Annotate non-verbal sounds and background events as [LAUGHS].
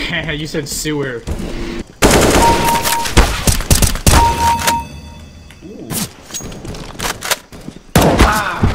[LAUGHS] you said sewer. Ooh. Ah!